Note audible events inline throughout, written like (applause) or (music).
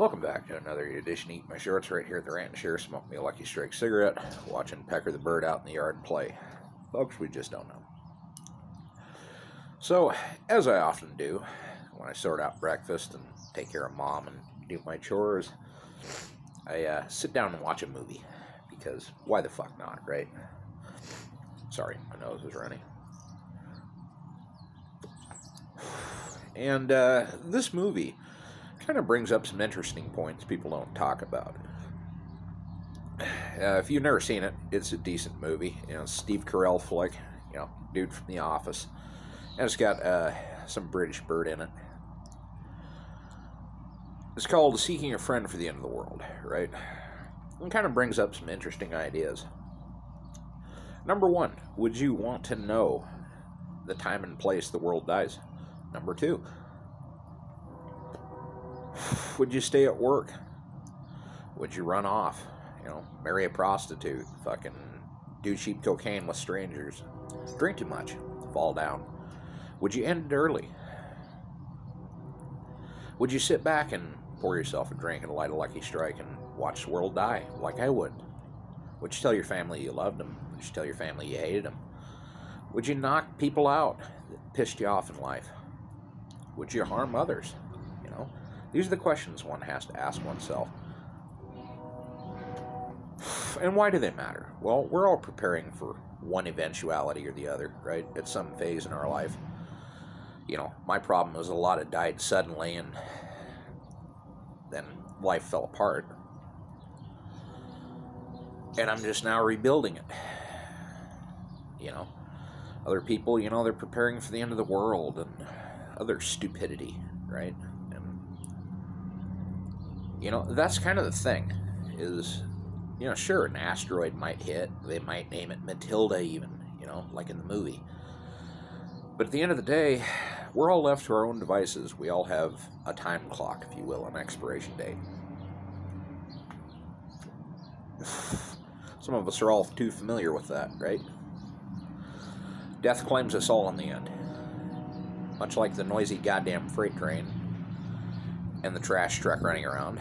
Welcome back to another edition. Eat my shorts right here at the Rant and Share. Smoke me a Lucky Strike cigarette. Watching Pecker the Bird out in the yard and play. Folks, we just don't know. So, as I often do, when I sort out breakfast and take care of mom and do my chores, I uh, sit down and watch a movie. Because why the fuck not, right? Sorry, my nose is running. And uh, this movie kind of brings up some interesting points people don't talk about. (sighs) Uh, if you've never seen it, it's a decent movie. You know, Steve Carell flick. You know, dude from The Office, and it's got uh, some British bird in it. It's called "Seeking a Friend for the End of the World," right? And kind of brings up some interesting ideas. Number one, would you want to know the time and place the world dies? Number two, would you stay at work? Would you run off? You know, marry a prostitute, fucking do cheap cocaine with strangers, drink too much, fall down? Would you end it early? Would you sit back and pour yourself a drink and light a lucky strike and watch the world die like I would? Would you tell your family you loved them? Would you tell your family you hated them? Would you knock people out that pissed you off in life? Would you harm others? These are the questions one has to ask oneself. (sighs) And why do they matter? Well, we're all preparing for one eventuality or the other, right? At some phase in our life. You know, my problem was a lot of died suddenly and then life fell apart. And I'm just now rebuilding it. (sighs) You know, other people, you know, they're preparing for the end of the world and other stupidity, right? You know, that's kind of the thing. Is, you know, sure, an asteroid might hit. They might name it Matilda, even, you know, like in the movie. But at the end of the day, we're all left to our own devices. We all have a time clock, if you will, an expiration date. (sighs) Some of us are all too familiar with that, right? Death claims us all in the end. Much like the noisy goddamn freight train and the trash truck running around.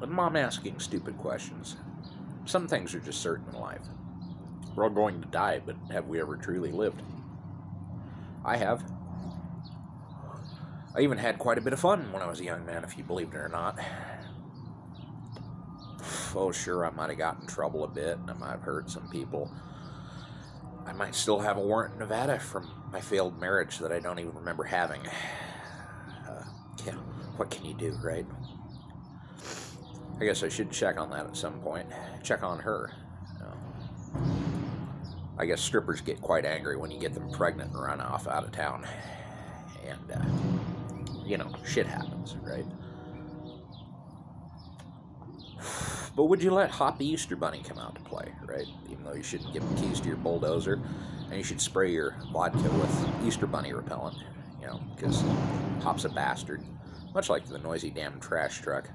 But mom asking stupid questions. Some things are just certain in life. We're all going to die, but have we ever truly lived? I have. I even had quite a bit of fun when I was a young man, if you believed it or not. Oh, sure, I might have gotten in trouble a bit, and I might have hurt some people. I might still have a warrant in Nevada from my failed marriage that I don't even remember having. Uh, yeah what can you do, right? I guess I should check on that at some point. Check on her. I guess strippers get quite angry when you get them pregnant and run off out of town. And, uh, you know, shit happens, right? But would you let Hoppy Easter Bunny come out to play, right? Even though you shouldn't give him keys to your bulldozer, and you should spray your vodka with Easter Bunny repellent, you know, because Hop's a bastard much like the noisy damn trash truck.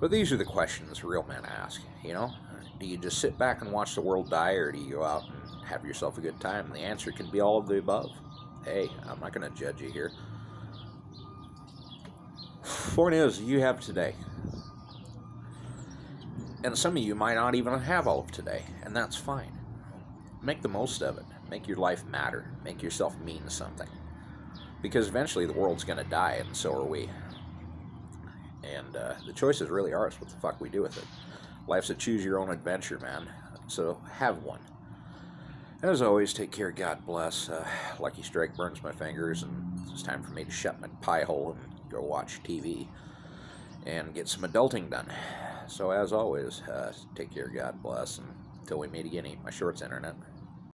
But these are the questions real men ask, you know? Do you just sit back and watch the world die, or do you go out and have yourself a good time? The answer can be all of the above. Hey, I'm not going to judge you here. Point is, you have today. And some of you might not even have all of today, and that's fine. Make the most of it. Make your life matter. Make yourself mean something because eventually the world's going to die, and so are we. And uh, the choice is really ours what the fuck we do with it. Life's a choose your own adventure, man. So have one. As always, take care, God bless. Uh, Lucky Strike burns my fingers, and it's time for me to shut my pie hole and go watch TV and get some adulting done. So, as always, uh, take care, God bless, and until we meet again, eat my shorts, Internet.